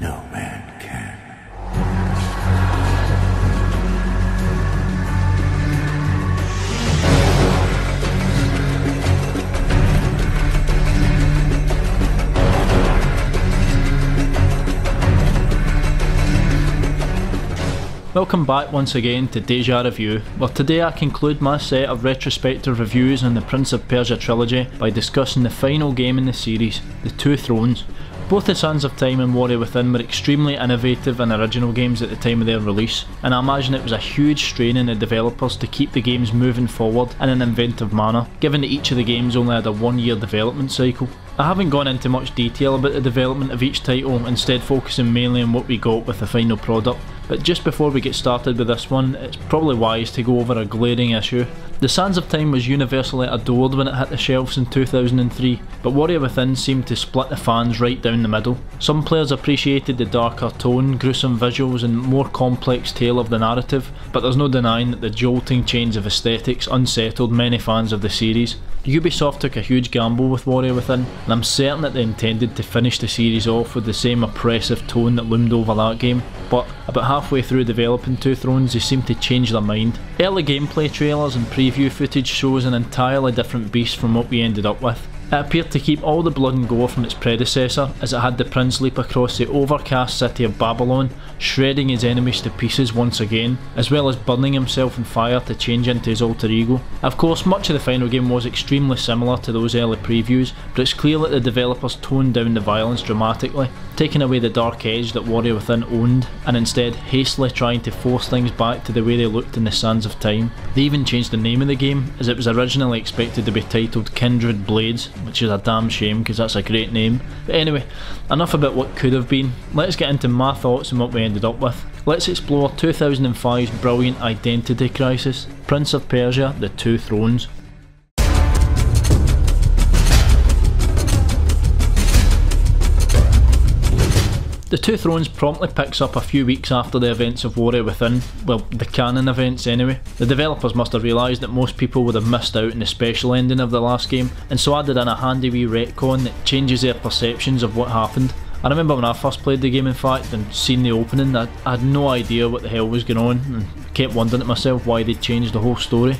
no man can. Welcome back once again to Deja Review, where today I conclude my set of retrospective reviews on the Prince of Persia trilogy by discussing the final game in the series, The Two Thrones. Both The Sands of Time and Warrior Within were extremely innovative and original games at the time of their release, and I imagine it was a huge strain on the developers to keep the games moving forward in an inventive manner, given that each of the games only had a one year development cycle. I haven't gone into much detail about the development of each title, instead focusing mainly on what we got with the final product. But just before we get started with this one, it's probably wise to go over a glaring issue. The Sands of Time was universally adored when it hit the shelves in 2003, but Warrior Within seemed to split the fans right down the middle. Some players appreciated the darker tone, gruesome visuals, and more complex tale of the narrative, but there's no denying that the jolting change of aesthetics unsettled many fans of the series. Ubisoft took a huge gamble with Warrior Within, and I'm certain that they intended to finish the series off with the same oppressive tone that loomed over that game, but about halfway through developing Two Thrones they seemed to change their mind. Early gameplay trailers and preview footage shows an entirely different beast from what we ended up with. It appeared to keep all the blood and gore from its predecessor, as it had the prince leap across the overcast city of Babylon, shredding his enemies to pieces once again, as well as burning himself in fire to change into his alter ego. Of course, much of the final game was extremely similar to those early previews, but it's clear that the developers toned down the violence dramatically, taking away the dark edge that Warrior Within owned, and instead hastily trying to force things back to the way they looked in the Sands of Time. They even changed the name of the game, as it was originally expected to be titled Kindred Blades, which is a damn shame because that's a great name. But anyway, enough about what could have been. Let's get into my thoughts on what we ended up with. Let's explore 2005's brilliant identity crisis Prince of Persia The Two Thrones. The Two Thrones promptly picks up a few weeks after the events of Warrior Within, well, the canon events anyway. The developers must have realised that most people would have missed out on the special ending of the last game, and so added in a handy wee retcon that changes their perceptions of what happened. I remember when I first played the game in fact and seen the opening, I, I had no idea what the hell was going on and kept wondering at myself why they'd changed the whole story.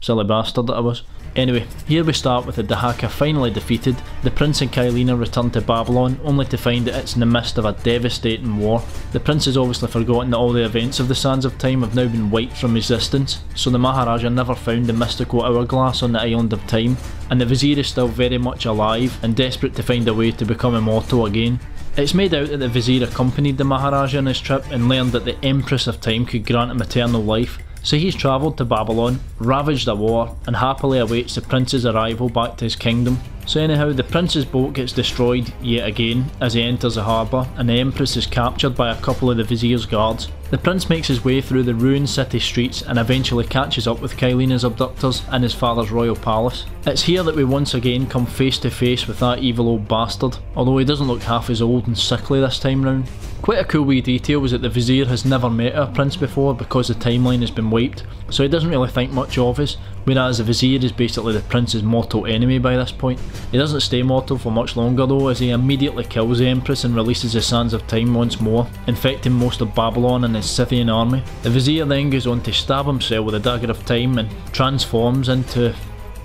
Silly bastard that I was. Anyway, here we start with the Dahaka finally defeated, the Prince and Kaileena return to Babylon only to find that it's in the midst of a devastating war. The Prince has obviously forgotten that all the events of the Sands of Time have now been wiped from existence, so the Maharaja never found the mystical hourglass on the Island of Time, and the Vizier is still very much alive and desperate to find a way to become immortal again. It's made out that the Vizier accompanied the Maharaja on his trip and learned that the Empress of Time could grant him eternal life, so he's travelled to Babylon, ravaged a war, and happily awaits the prince's arrival back to his kingdom. So anyhow, the prince's boat gets destroyed yet again as he enters the harbour, and the empress is captured by a couple of the vizier's guards. The prince makes his way through the ruined city streets and eventually catches up with Kaileena's abductors and his father's royal palace. It's here that we once again come face to face with that evil old bastard, although he doesn't look half as old and sickly this time round. Quite a cool wee detail is that the vizier has never met our prince before because the timeline has been wiped, so he doesn't really think much of us, whereas the vizier is basically the prince's mortal enemy by this point. He doesn't stay mortal for much longer though, as he immediately kills the empress and releases the sands of time once more, infecting most of Babylon and his Scythian army. The vizier then goes on to stab himself with a dagger of time and transforms into...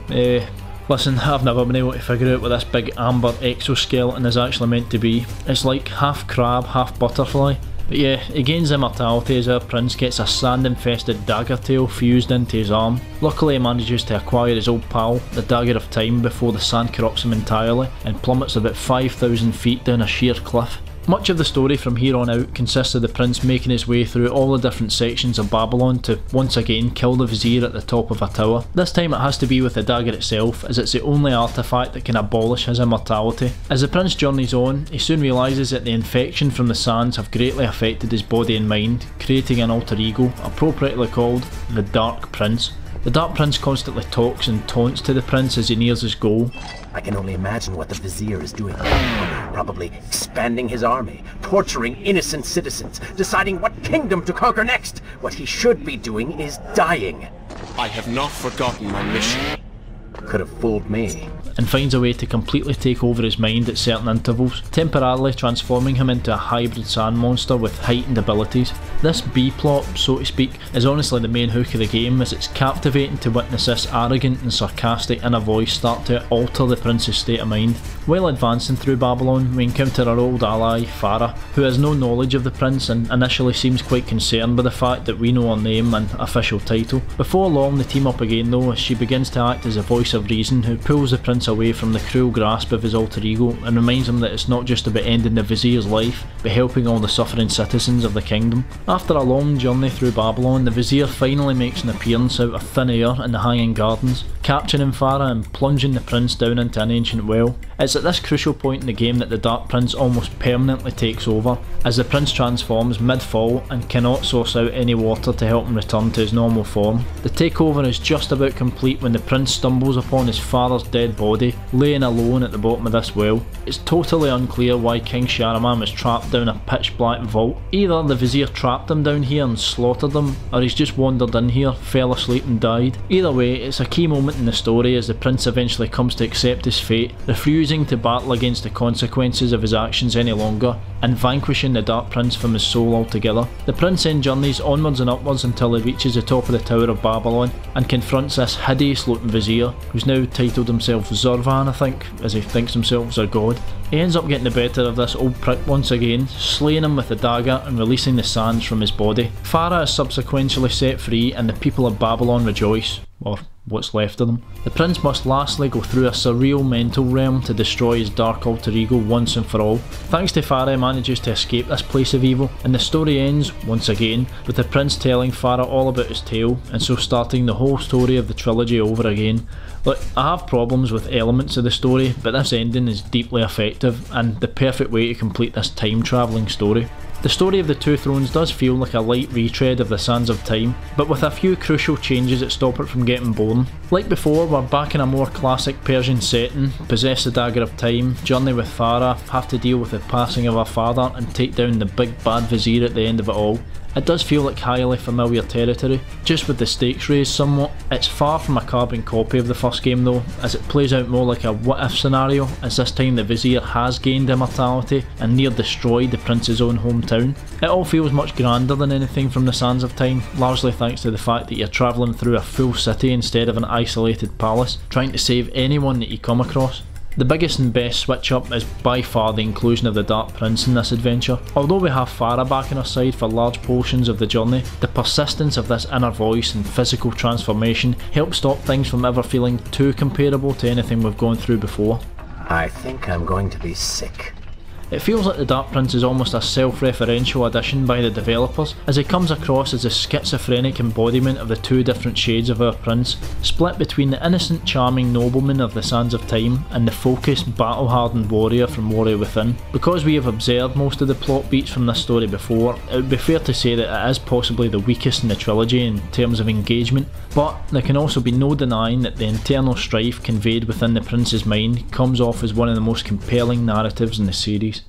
Uh, Listen, I've never been able to figure out what this big amber exoskeleton is actually meant to be. It's like half crab, half butterfly. But yeah, he gains immortality as our prince gets a sand infested dagger tail fused into his arm. Luckily he manages to acquire his old pal, the Dagger of Time, before the sand corrupts him entirely and plummets about 5,000 feet down a sheer cliff. Much of the story from here on out consists of the prince making his way through all the different sections of Babylon to once again kill the vizier at the top of a tower. This time it has to be with the dagger itself as it's the only artifact that can abolish his immortality. As the prince journeys on, he soon realises that the infection from the sands have greatly affected his body and mind, creating an alter ego, appropriately called the Dark Prince. The Dark Prince constantly talks and taunts to the prince as he nears his goal. I can only imagine what the Vizier is doing. Probably expanding his army, torturing innocent citizens, deciding what kingdom to conquer next. What he should be doing is dying. I have not forgotten my mission. Could have fooled me. and finds a way to completely take over his mind at certain intervals, temporarily transforming him into a hybrid sand monster with heightened abilities. This B-plot, so to speak, is honestly the main hook of the game as it's captivating to witness this arrogant and sarcastic inner voice start to alter the prince's state of mind. While advancing through Babylon, we encounter our old ally, Farah, who has no knowledge of the prince and initially seems quite concerned by the fact that we know her name and official title. Before long they team up again though as she begins to act as a voice of reason who pulls the prince away from the cruel grasp of his alter ego and reminds him that it's not just about ending the vizier's life, but helping all the suffering citizens of the kingdom. After a long journey through Babylon, the vizier finally makes an appearance out of thin air in the Hanging Gardens, capturing Farah and plunging the prince down into an ancient well. It's at this crucial point in the game that the Dark Prince almost permanently takes over, as the prince transforms mid-fall and cannot source out any water to help him return to his normal form. The takeover is just about complete when the prince stumbles upon his father's dead body, laying alone at the bottom of this well. It's totally unclear why King Shahraman was trapped down a pitch black vault. Either the vizier trapped him down here and slaughtered him, or he's just wandered in here, fell asleep and died. Either way, it's a key moment in the story as the prince eventually comes to accept his fate, refusing to battle against the consequences of his actions any longer, and vanquishing the Dark Prince from his soul altogether. The prince then journeys onwards and upwards until he reaches the top of the Tower of Babylon and confronts this hideous looking vizier, who's now titled himself Zurvan, I think, as he thinks himself a god. He ends up getting the better of this old prick once again, slaying him with a dagger and releasing the sands from his body. Farah is subsequently set free and the people of Babylon rejoice, or what's left of them. The prince must lastly go through a surreal mental realm to destroy his dark alter ego once and for all. Thanks to Farah, manages to escape this place of evil, and the story ends, once again, with the prince telling Farah all about his tale, and so starting the whole story of the trilogy over again. Look, I have problems with elements of the story, but this ending is deeply effective, and the perfect way to complete this time travelling story. The story of the Two Thrones does feel like a light retread of the Sands of Time, but with a few crucial changes that stop it from getting boring. Like before, we're back in a more classic Persian setting, possess the Dagger of Time, journey with Farah, have to deal with the passing of her father, and take down the big bad vizier at the end of it all. It does feel like highly familiar territory, just with the stakes raised somewhat. It's far from a carbon copy of the first game though, as it plays out more like a what if scenario, as this time the Vizier has gained immortality and near destroyed the Prince's own hometown. It all feels much grander than anything from the Sands of Time, largely thanks to the fact that you're travelling through a full city instead of an isolated palace, trying to save anyone that you come across. The biggest and best switch up is by far the inclusion of the Dark Prince in this adventure. Although we have Farah back on our side for large portions of the journey, the persistence of this inner voice and physical transformation helps stop things from ever feeling too comparable to anything we've gone through before. I think I'm going to be sick. It feels like the Dark Prince is almost a self-referential addition by the developers, as he comes across as a schizophrenic embodiment of the two different shades of our prince, split between the innocent charming nobleman of the Sands of Time and the focused battle-hardened warrior from Warrior Within. Because we have observed most of the plot beats from this story before, it would be fair to say that it is possibly the weakest in the trilogy in terms of engagement, but there can also be no denying that the internal strife conveyed within the prince's mind comes off as one of the most compelling narratives in the series.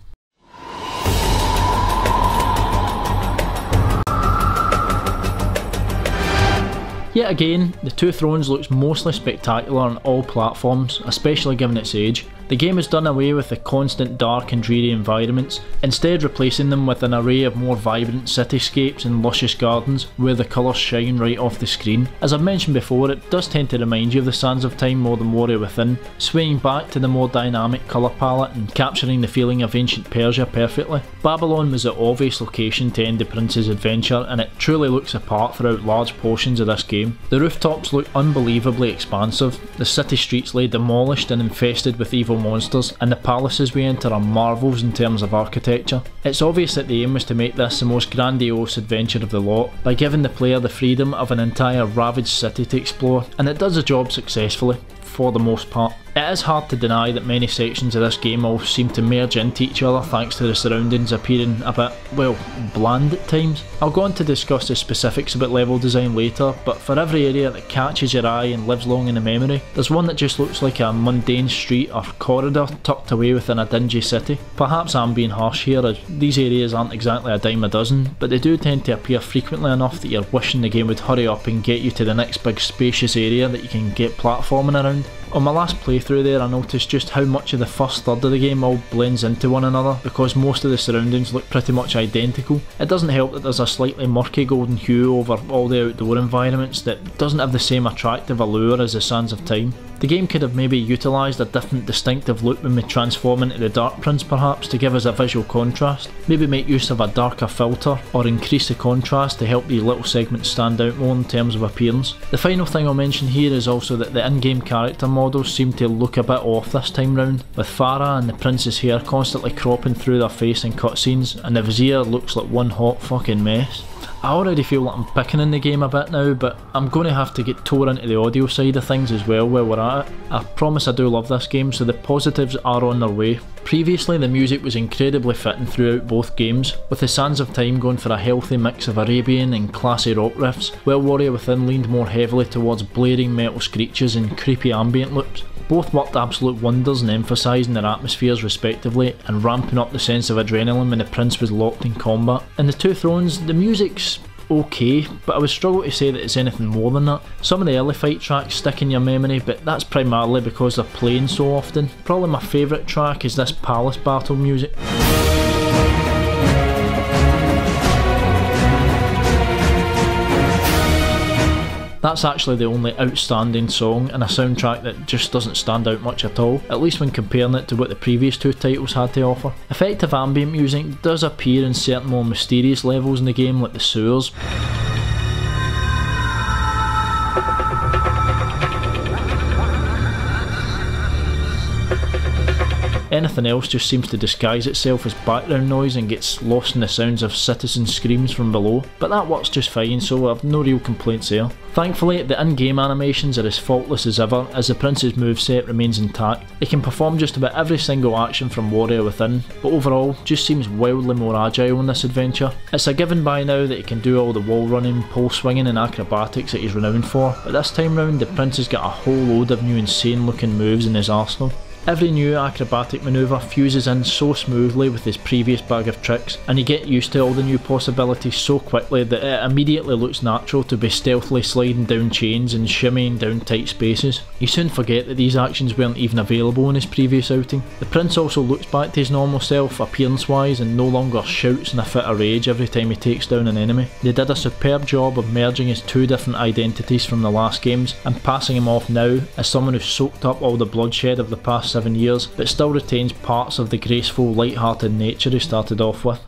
Yet again, The Two Thrones looks mostly spectacular on all platforms, especially given its age. The game has done away with the constant dark and dreary environments, instead replacing them with an array of more vibrant cityscapes and luscious gardens where the colours shine right off the screen. As I've mentioned before, it does tend to remind you of the Sands of Time more than Warrior Within, swaying back to the more dynamic colour palette and capturing the feeling of ancient Persia perfectly. Babylon was the obvious location to end the Prince's adventure and it truly looks apart throughout large portions of this game. The rooftops look unbelievably expansive, the city streets lay demolished and infested with evil monsters, and the palaces we enter are marvels in terms of architecture. It's obvious that the aim was to make this the most grandiose adventure of the lot, by giving the player the freedom of an entire ravaged city to explore, and it does the job successfully, for the most part. It is hard to deny that many sections of this game all seem to merge into each other thanks to the surroundings appearing a bit, well, bland at times. I'll go on to discuss the specifics about level design later, but for every area that catches your eye and lives long in the memory, there's one that just looks like a mundane street or corridor tucked away within a dingy city. Perhaps I'm being harsh here as these areas aren't exactly a dime a dozen, but they do tend to appear frequently enough that you're wishing the game would hurry up and get you to the next big spacious area that you can get platforming around. England. On my last playthrough there I noticed just how much of the first third of the game all blends into one another because most of the surroundings look pretty much identical. It doesn't help that there's a slightly murky golden hue over all the outdoor environments that doesn't have the same attractive allure as the Sands of Time. The game could have maybe utilised a different distinctive look when we transform into the Dark Prince perhaps to give us a visual contrast, maybe make use of a darker filter or increase the contrast to help these little segments stand out more in terms of appearance. The final thing I'll mention here is also that the in-game character models seem to look a bit off this time round, with Farah and the Prince's hair constantly cropping through their face in cutscenes and the Vizier looks like one hot fucking mess. I already feel like I'm picking in the game a bit now, but I'm going to have to get tore into the audio side of things as well where we're at. I promise I do love this game, so the positives are on their way. Previously, the music was incredibly fitting throughout both games, with the Sands of Time going for a healthy mix of Arabian and classy rock riffs, while Warrior Within leaned more heavily towards blaring metal screeches and creepy ambient loops. Both worked absolute wonders in emphasising their atmospheres respectively and ramping up the sense of adrenaline when the Prince was locked in combat. In the Two Thrones, the music's okay, but I would struggle to say that it's anything more than that. Some of the early fight tracks stick in your memory, but that's primarily because they're playing so often. Probably my favourite track is this palace battle music. That's actually the only outstanding song and a soundtrack that just doesn't stand out much at all, at least when comparing it to what the previous two titles had to offer. Effective ambient music does appear in certain more mysterious levels in the game like the sewers. Anything else just seems to disguise itself as background noise and gets lost in the sounds of citizen screams from below, but that works just fine so I've no real complaints there. Thankfully, the in-game animations are as faultless as ever as the Prince's moveset remains intact. He can perform just about every single action from Warrior Within, but overall just seems wildly more agile in this adventure. It's a given by now that he can do all the wall running, pole swinging and acrobatics that he's renowned for, but this time round the Prince has got a whole load of new insane looking moves in his arsenal. Every new acrobatic manoeuvre fuses in so smoothly with his previous bag of tricks, and you get used to all the new possibilities so quickly that it immediately looks natural to be stealthily sliding down chains and shimmying down tight spaces. You soon forget that these actions weren't even available in his previous outing. The Prince also looks back to his normal self appearance wise and no longer shouts in a fit of rage every time he takes down an enemy. They did a superb job of merging his two different identities from the last games and passing him off now as someone who soaked up all the bloodshed of the past seven years, but still retains parts of the graceful, light-hearted nature he started off with.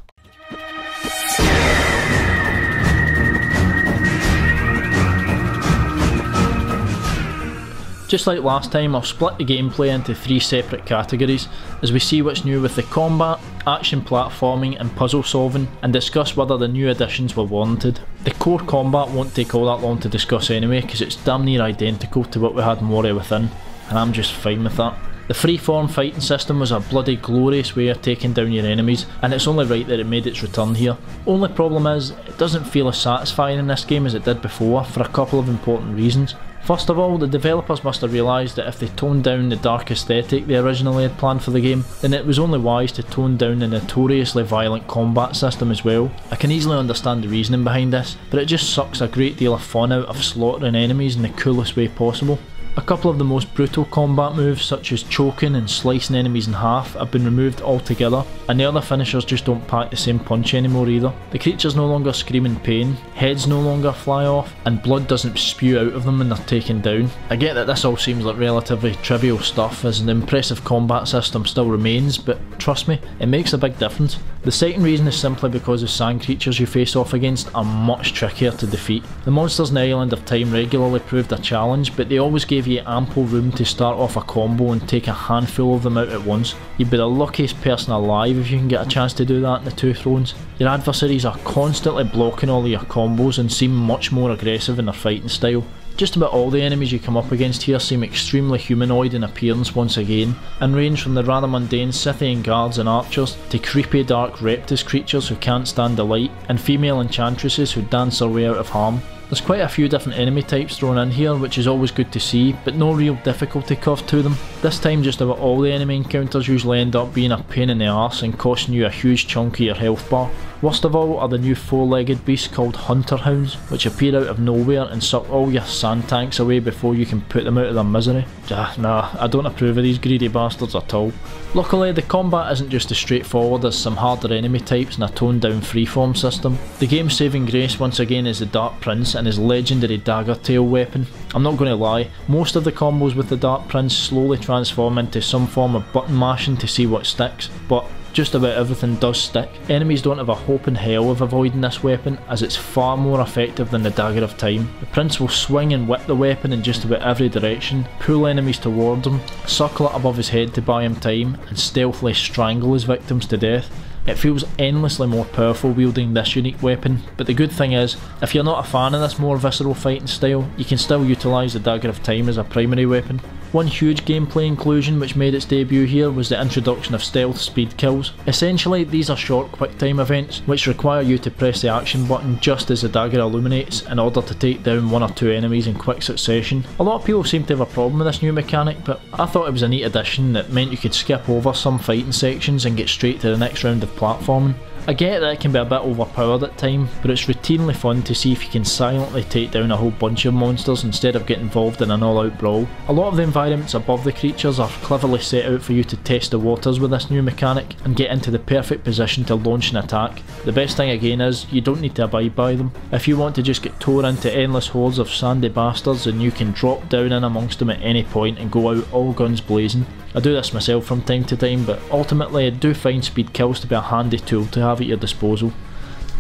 Just like last time, I'll split the gameplay into three separate categories as we see what's new with the combat, action platforming and puzzle solving and discuss whether the new additions were warranted. The core combat won't take all that long to discuss anyway because it's damn near identical to what we had in Warrior Within and I'm just fine with that. The freeform fighting system was a bloody glorious way of taking down your enemies, and it's only right that it made its return here. Only problem is, it doesn't feel as satisfying in this game as it did before for a couple of important reasons. First of all, the developers must have realised that if they toned down the dark aesthetic they originally had planned for the game, then it was only wise to tone down the notoriously violent combat system as well. I can easily understand the reasoning behind this, but it just sucks a great deal of fun out of slaughtering enemies in the coolest way possible. A couple of the most brutal combat moves such as choking and slicing enemies in half have been removed altogether and the other finishers just don't pack the same punch anymore either. The creatures no longer scream in pain, heads no longer fly off and blood doesn't spew out of them when they're taken down. I get that this all seems like relatively trivial stuff as an impressive combat system still remains but trust me, it makes a big difference. The second reason is simply because the sand creatures you face off against are much trickier to defeat. The monsters in Island of Time regularly proved a challenge but they always gave you ample room to start off a combo and take a handful of them out at once. You'd be the luckiest person alive if you can get a chance to do that in the Two Thrones. Your adversaries are constantly blocking all of your combos and seem much more aggressive in their fighting style. Just about all the enemies you come up against here seem extremely humanoid in appearance once again, and range from the rather mundane Scythian guards and archers to creepy dark reptus creatures who can't stand the light, and female enchantresses who dance their way out of harm. There's quite a few different enemy types thrown in here which is always good to see, but no real difficulty curve to them. This time just about all the enemy encounters usually end up being a pain in the arse and costing you a huge chunk of your health bar. Worst of all are the new four-legged beasts called Hunter Hounds, which appear out of nowhere and suck all your sand tanks away before you can put them out of their misery. Ah, nah, I don't approve of these greedy bastards at all. Luckily, the combat isn't just as straightforward as some harder enemy types and a toned down freeform system. The game's saving grace once again is the Dark Prince and his legendary dagger tail weapon. I'm not going to lie, most of the combos with the Dark Prince slowly transform into some form of button mashing to see what sticks, but just about everything does stick. Enemies don't have a hope in hell of avoiding this weapon as it's far more effective than the Dagger of Time. The Prince will swing and whip the weapon in just about every direction, pull enemies towards him, circle it above his head to buy him time, and stealthily strangle his victims to death. It feels endlessly more powerful wielding this unique weapon, but the good thing is, if you're not a fan of this more visceral fighting style, you can still utilise the Dagger of Time as a primary weapon. One huge gameplay inclusion which made its debut here was the introduction of stealth speed kills. Essentially, these are short quick time events which require you to press the action button just as the dagger illuminates in order to take down one or two enemies in quick succession. A lot of people seem to have a problem with this new mechanic, but I thought it was a neat addition that meant you could skip over some fighting sections and get straight to the next round of platforming. I get that it can be a bit overpowered at times, but it's routinely fun to see if you can silently take down a whole bunch of monsters instead of getting involved in an all-out brawl. A lot of the environments above the creatures are cleverly set out for you to test the waters with this new mechanic and get into the perfect position to launch an attack. The best thing again is, you don't need to abide by them. If you want to just get tore into endless hordes of sandy bastards then you can drop down in amongst them at any point and go out all guns blazing. I do this myself from time to time, but ultimately I do find speed kills to be a handy tool to have at your disposal.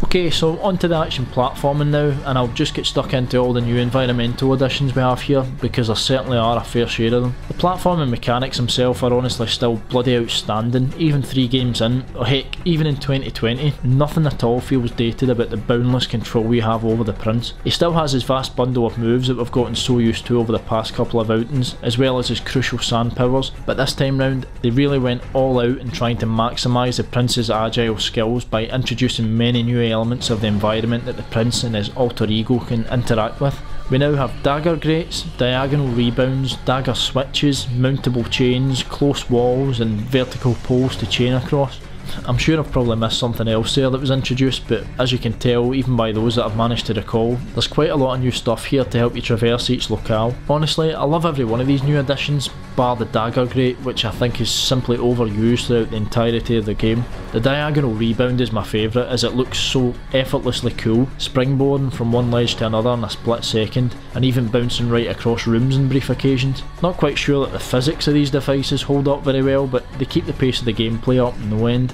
Okay, so onto the action platforming now, and I'll just get stuck into all the new environmental additions we have here, because there certainly are a fair share of them. The platforming mechanics themselves are honestly still bloody outstanding, even three games in, or heck, even in 2020, nothing at all feels dated about the boundless control we have over the Prince. He still has his vast bundle of moves that we've gotten so used to over the past couple of outings, as well as his crucial sand powers, but this time round, they really went all out in trying to maximise the Prince's agile skills by introducing many new elements of the environment that the prince and his alter ego can interact with. We now have dagger grates, diagonal rebounds, dagger switches, mountable chains, close walls and vertical poles to chain across. I'm sure I've probably missed something else there that was introduced, but as you can tell, even by those that I've managed to recall, there's quite a lot of new stuff here to help you traverse each locale. Honestly, I love every one of these new additions, bar the dagger grate, which I think is simply overused throughout the entirety of the game. The diagonal rebound is my favourite as it looks so effortlessly cool, springboarding from one ledge to another in a split second, and even bouncing right across rooms on brief occasions. Not quite sure that the physics of these devices hold up very well, but they keep the pace of the gameplay up in no end.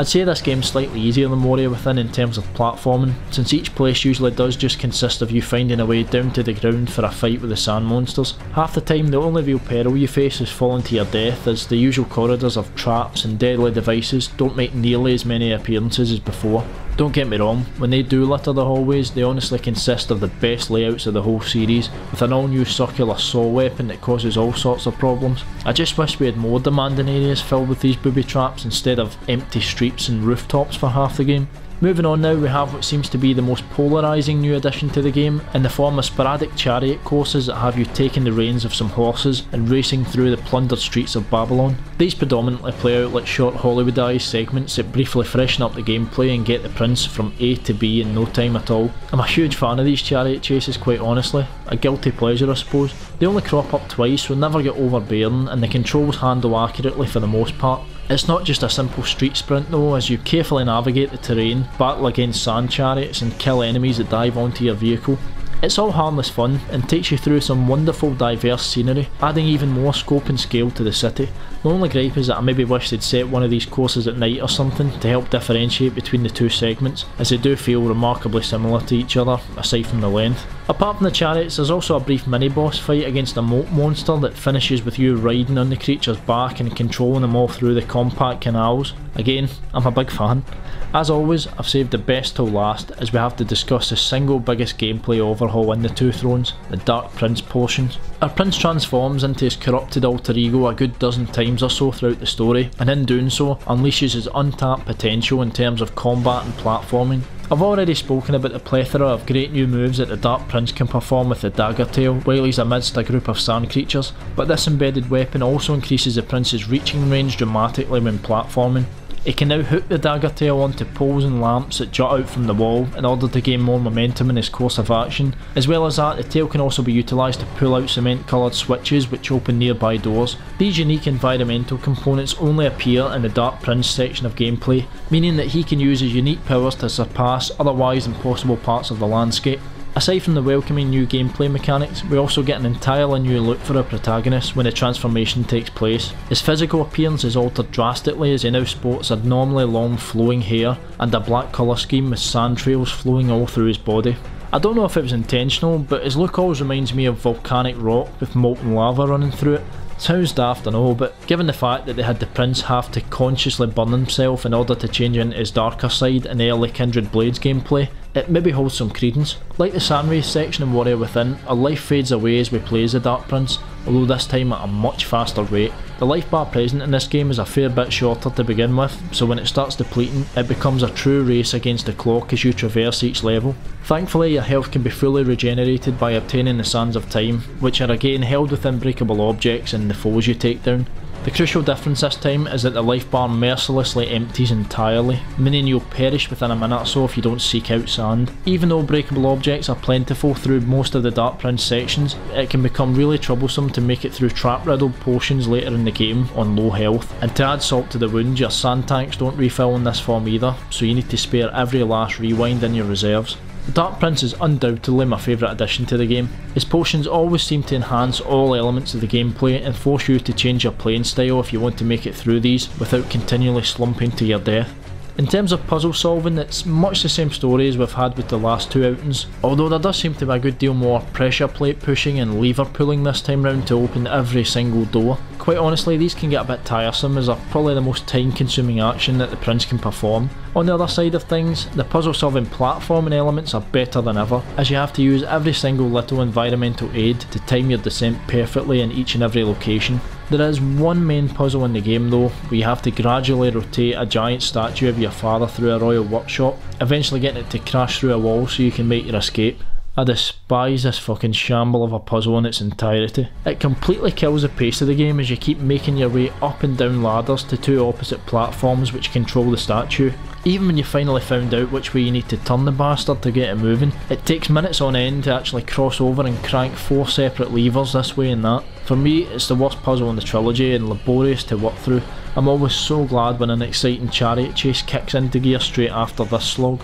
I'd say this game's slightly easier than Warrior Within in terms of platforming, since each place usually does just consist of you finding a way down to the ground for a fight with the sand monsters. Half the time the only real peril you face is falling to your death as the usual corridors of traps and deadly devices don't make nearly as many appearances as before. Don't get me wrong, when they do litter the hallways, they honestly consist of the best layouts of the whole series, with an all new circular saw weapon that causes all sorts of problems. I just wish we had more demanding areas filled with these booby traps instead of empty streets and rooftops for half the game. Moving on now, we have what seems to be the most polarising new addition to the game, in the form of sporadic chariot courses that have you taking the reins of some horses and racing through the plundered streets of Babylon. These predominantly play out like short Hollywoodized segments that briefly freshen up the gameplay and get the prince from A to B in no time at all. I'm a huge fan of these chariot chases quite honestly, a guilty pleasure I suppose. They only crop up twice so never get overbearing and the controls handle accurately for the most part. It's not just a simple street sprint though, as you carefully navigate the terrain, battle against sand chariots and kill enemies that dive onto your vehicle. It's all harmless fun and takes you through some wonderful diverse scenery, adding even more scope and scale to the city. My only gripe is that I maybe wish they'd set one of these courses at night or something to help differentiate between the two segments, as they do feel remarkably similar to each other, aside from the length. Apart from the chariots, there's also a brief mini-boss fight against a moat monster that finishes with you riding on the creature's back and controlling them all through the compact canals. Again, I'm a big fan. As always, I've saved the best till last as we have to discuss the single biggest gameplay overhaul in the Two Thrones, the Dark Prince portions. Our prince transforms into his corrupted alter ego a good dozen times or so throughout the story, and in doing so, unleashes his untapped potential in terms of combat and platforming. I've already spoken about the plethora of great new moves that the Dark Prince can perform with the Dagger Tail while he's amidst a group of sand creatures, but this embedded weapon also increases the Prince's reaching range dramatically when platforming. It can now hook the dagger tail onto poles and lamps that jut out from the wall in order to gain more momentum in his course of action. As well as that, the tail can also be utilised to pull out cement coloured switches which open nearby doors. These unique environmental components only appear in the Dark Prince section of gameplay, meaning that he can use his unique powers to surpass otherwise impossible parts of the landscape. Aside from the welcoming new gameplay mechanics, we also get an entirely new look for our protagonist when the transformation takes place. His physical appearance is altered drastically as he now sports abnormally long flowing hair and a black colour scheme with sand trails flowing all through his body. I don't know if it was intentional, but his look always reminds me of volcanic rock with molten lava running through it. Sounds daft, I know, but given the fact that they had the prince have to consciously burn himself in order to change into his darker side in the early Kindred Blades gameplay, it maybe holds some credence. Like the Sand Wraith section in Warrior Within, our life fades away as we play as the Dark Prince, although this time at a much faster rate. The life bar present in this game is a fair bit shorter to begin with, so when it starts depleting, it becomes a true race against the clock as you traverse each level. Thankfully, your health can be fully regenerated by obtaining the Sands of Time, which are again held within breakable objects and the foes you take down. The crucial difference this time is that the life bar mercilessly empties entirely, meaning you'll perish within a minute or so if you don't seek out sand. Even though breakable objects are plentiful through most of the Dark Prince sections, it can become really troublesome to make it through trap riddled potions later in the game on low health. And to add salt to the wound, your sand tanks don't refill in this form either, so you need to spare every last rewind in your reserves. Dark Prince is undoubtedly my favourite addition to the game. His potions always seem to enhance all elements of the gameplay and force you to change your playing style if you want to make it through these without continually slumping to your death. In terms of puzzle solving, it's much the same story as we've had with the last two outings, although there does seem to be a good deal more pressure plate pushing and lever pulling this time round to open every single door. Quite honestly, these can get a bit tiresome as they're probably the most time consuming action that the Prince can perform. On the other side of things, the puzzle solving platforming elements are better than ever, as you have to use every single little environmental aid to time your descent perfectly in each and every location. There is one main puzzle in the game though, where you have to gradually rotate a giant statue of your father through a royal workshop, eventually getting it to crash through a wall so you can make your escape. I despise this fucking shamble of a puzzle in its entirety. It completely kills the pace of the game as you keep making your way up and down ladders to two opposite platforms which control the statue. Even when you finally found out which way you need to turn the bastard to get it moving, it takes minutes on end to actually cross over and crank four separate levers this way and that. For me, it's the worst puzzle in the trilogy and laborious to work through. I'm always so glad when an exciting chariot chase kicks into gear straight after this slog.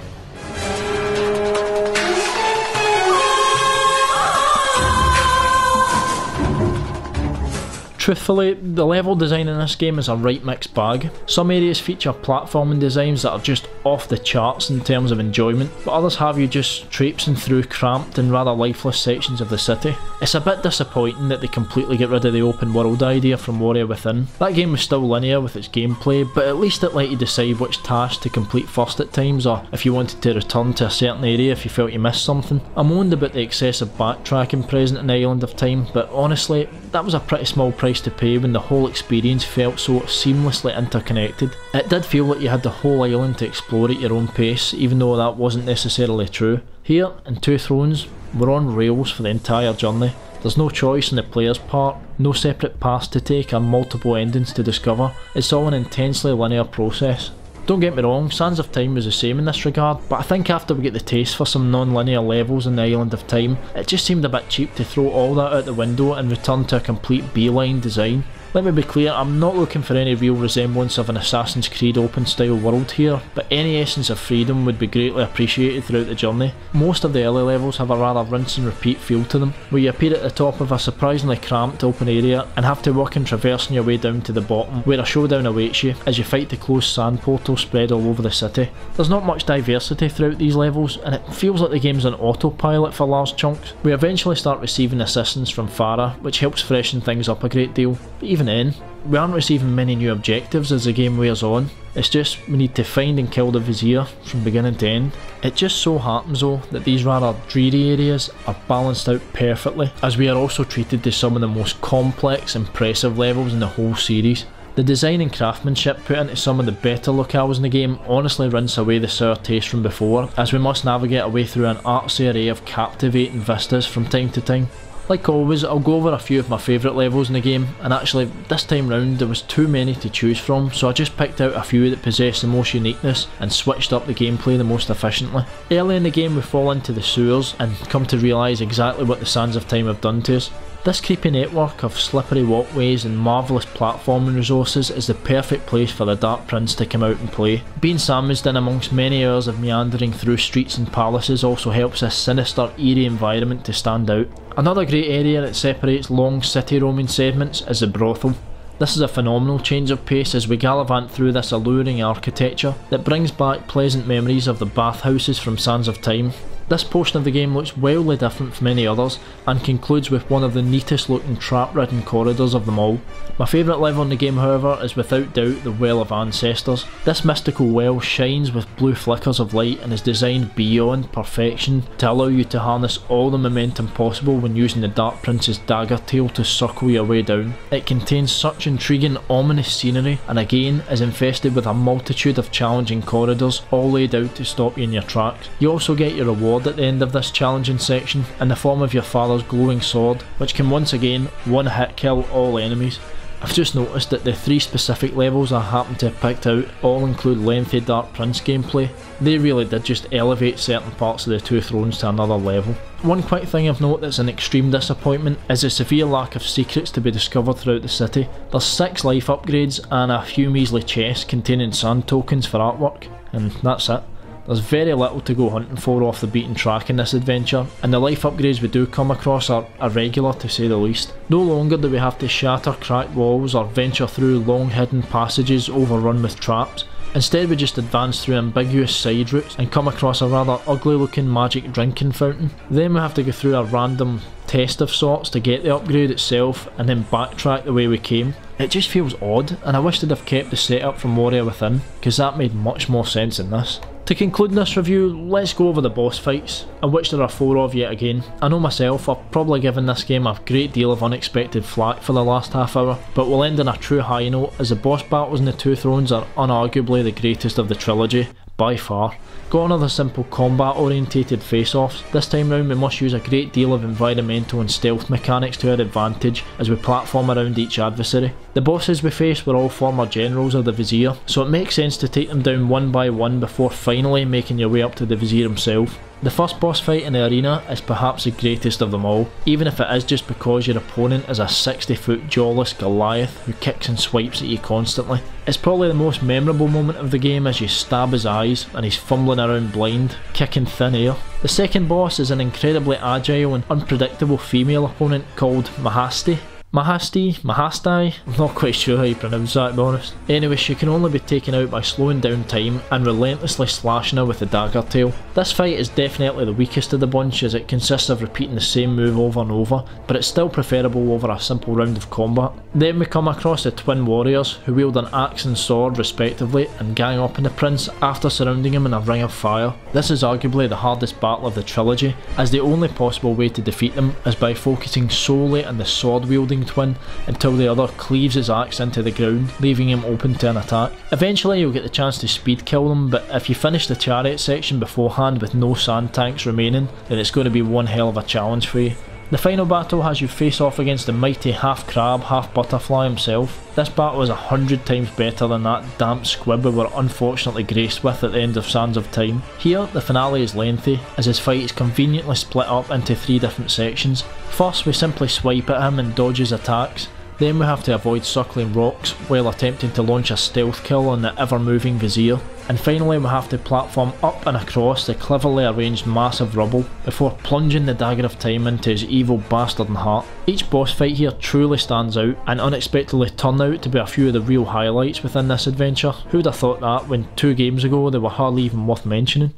Truthfully, the level design in this game is a right mixed bag. Some areas feature platforming designs that are just off the charts in terms of enjoyment, but others have you just traipsing through cramped and rather lifeless sections of the city. It's a bit disappointing that they completely get rid of the open world idea from Warrior Within. That game was still linear with its gameplay, but at least it let you decide which tasks to complete first at times, or if you wanted to return to a certain area if you felt you missed something. I moaned about the excessive backtracking present in Island of Time, but honestly, that was a pretty small price to pay when the whole experience felt so seamlessly interconnected. It did feel like you had the whole island to explore at your own pace, even though that wasn't necessarily true. Here, in Two Thrones, we're on rails for the entire journey. There's no choice on the player's part, no separate paths to take and multiple endings to discover. It's all an intensely linear process. Don't get me wrong, Sands of Time was the same in this regard, but I think after we get the taste for some non-linear levels in the Island of Time, it just seemed a bit cheap to throw all that out the window and return to a complete beeline design. Let me be clear, I'm not looking for any real resemblance of an Assassin's Creed open style world here, but any essence of freedom would be greatly appreciated throughout the journey. Most of the early levels have a rather rinse and repeat feel to them, where you appear at the top of a surprisingly cramped open area and have to work in traversing your way down to the bottom, where a showdown awaits you as you fight the closed sand portals spread all over the city. There's not much diversity throughout these levels, and it feels like the game's on autopilot for large chunks. We eventually start receiving assistance from Farah, which helps freshen things up a great deal, but even then, we aren't receiving many new objectives as the game wears on. It's just we need to find and kill the Vizier from beginning to end. It just so happens though that these rather dreary areas are balanced out perfectly as we are also treated to some of the most complex, impressive levels in the whole series. The design and craftsmanship put into some of the better locales in the game honestly rinse away the sour taste from before, as we must navigate our way through an artsy array of captivating vistas from time to time. Like always, I'll go over a few of my favourite levels in the game, and actually, this time round there was too many to choose from, so I just picked out a few that possess the most uniqueness and switched up the gameplay the most efficiently. Early in the game we fall into the sewers and come to realise exactly what the Sands of Time have done to us. This creepy network of slippery walkways and marvellous platforming resources is the perfect place for the Dark Prince to come out and play. Being sandwiched in amongst many hours of meandering through streets and palaces also helps this sinister, eerie environment to stand out. Another great area that separates long city roaming segments is the brothel. This is a phenomenal change of pace as we gallivant through this alluring architecture that brings back pleasant memories of the bathhouses from Sands of Time this portion of the game looks wildly different from any others and concludes with one of the neatest looking trap ridden corridors of them all. My favourite level in the game however is without doubt the Well of Ancestors. This mystical well shines with blue flickers of light and is designed beyond perfection to allow you to harness all the momentum possible when using the Dark Prince's dagger tail to circle your way down. It contains such intriguing ominous scenery and again is infested with a multitude of challenging corridors all laid out to stop you in your tracks. You also get your reward reward at the end of this challenging section in the form of your father's glowing sword, which can once again one hit kill all enemies. I've just noticed that the three specific levels I happen to have picked out all include lengthy Dark Prince gameplay. They really did just elevate certain parts of the Two Thrones to another level. One quick thing I've noted that's an extreme disappointment is the severe lack of secrets to be discovered throughout the city. There's 6 life upgrades and a few measly chests containing sand tokens for artwork, and that's it. There's very little to go hunting for off the beaten track in this adventure, and the life upgrades we do come across are irregular to say the least. No longer do we have to shatter cracked walls or venture through long hidden passages overrun with traps. Instead we just advance through ambiguous side routes and come across a rather ugly looking magic drinking fountain. Then we have to go through a random test of sorts to get the upgrade itself and then backtrack the way we came. It just feels odd and I wish they'd have kept the setup from Warrior Within because that made much more sense in this. To conclude this review, let's go over the boss fights, and which there are four of yet again. I know myself, I've probably given this game a great deal of unexpected flack for the last half hour, but we'll end on a true high note as the boss battles in the Two Thrones are unarguably the greatest of the trilogy, by far. Got another simple combat orientated face-offs. This time round we must use a great deal of environmental and stealth mechanics to our advantage as we platform around each adversary. The bosses we face were all former generals of the Vizier, so it makes sense to take them down one by one before finally making your way up to the Vizier himself. The first boss fight in the arena is perhaps the greatest of them all, even if it is just because your opponent is a 60 foot jawless Goliath who kicks and swipes at you constantly. It's probably the most memorable moment of the game as you stab his eyes and he's fumbling around blind, kicking thin air. The second boss is an incredibly agile and unpredictable female opponent called Mahasti, Mahasti, Mahastai, I'm not quite sure how you pronounce that to be honest. Anyway, she can only be taken out by slowing down time and relentlessly slashing her with the dagger tail. This fight is definitely the weakest of the bunch as it consists of repeating the same move over and over, but it's still preferable over a simple round of combat. Then we come across the twin warriors who wield an axe and sword respectively and gang up on the prince after surrounding him in a ring of fire. This is arguably the hardest battle of the trilogy as the only possible way to defeat them is by focusing solely on the sword wielding twin until the other cleaves his axe into the ground, leaving him open to an attack. Eventually you'll get the chance to speed kill them, but if you finish the chariot section beforehand with no sand tanks remaining, then it's going to be one hell of a challenge for you. The final battle has you face off against the mighty half crab, half butterfly himself. This battle is a hundred times better than that damp squib we were unfortunately graced with at the end of Sands of Time. Here, the finale is lengthy, as his fight is conveniently split up into three different sections. First, we simply swipe at him and dodge his attacks. Then we have to avoid circling rocks while attempting to launch a stealth kill on the ever moving Vizier. And finally we have to platform up and across the cleverly arranged massive rubble before plunging the dagger of time into his evil bastard heart. Each boss fight here truly stands out and unexpectedly turn out to be a few of the real highlights within this adventure. Who'd have thought that when two games ago they were hardly even worth mentioning?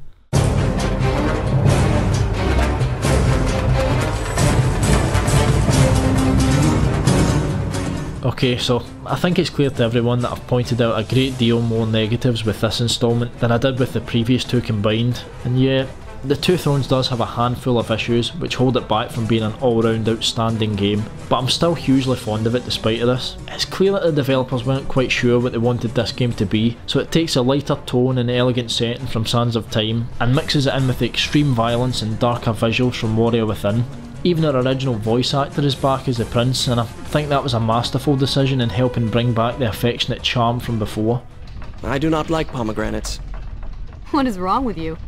Okay, so I think it's clear to everyone that I've pointed out a great deal more negatives with this instalment than I did with the previous two combined, and yeah, the Two Thrones does have a handful of issues which hold it back from being an all-round outstanding game, but I'm still hugely fond of it despite this. It's clear that the developers weren't quite sure what they wanted this game to be, so it takes a lighter tone and elegant setting from Sands of Time and mixes it in with the extreme violence and darker visuals from Warrior Within. Even our original voice actor is back as the prince, and I think that was a masterful decision in helping bring back the affectionate charm from before. I do not like pomegranates. What is wrong with you?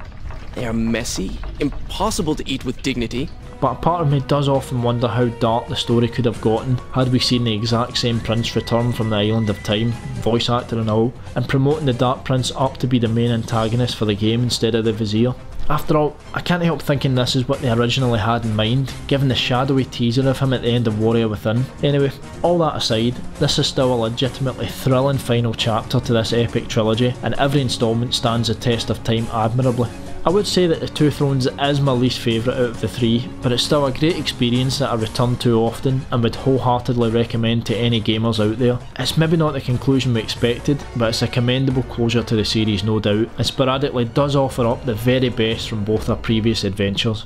They are messy, impossible to eat with dignity. But a part of me does often wonder how dark the story could have gotten had we seen the exact same prince return from the Island of Time, voice actor and all, and promoting the Dark Prince up to be the main antagonist for the game instead of the Vizier. After all, I can't help thinking this is what they originally had in mind, given the shadowy teaser of him at the end of Warrior Within. Anyway, all that aside, this is still a legitimately thrilling final chapter to this epic trilogy, and every instalment stands the test of time admirably. I would say that the Two Thrones is my least favourite out of the three, but it's still a great experience that I return to often and would wholeheartedly recommend to any gamers out there. It's maybe not the conclusion we expected, but it's a commendable closure to the series no doubt, and sporadically does offer up the very best from both our previous adventures.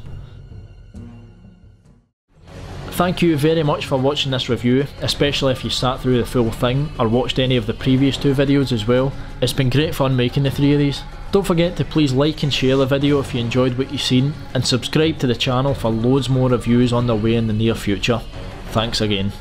Thank you very much for watching this review, especially if you sat through the full thing or watched any of the previous two videos as well. It's been great fun making the three of these. Don't forget to please like and share the video if you enjoyed what you've seen, and subscribe to the channel for loads more reviews on the way in the near future. Thanks again.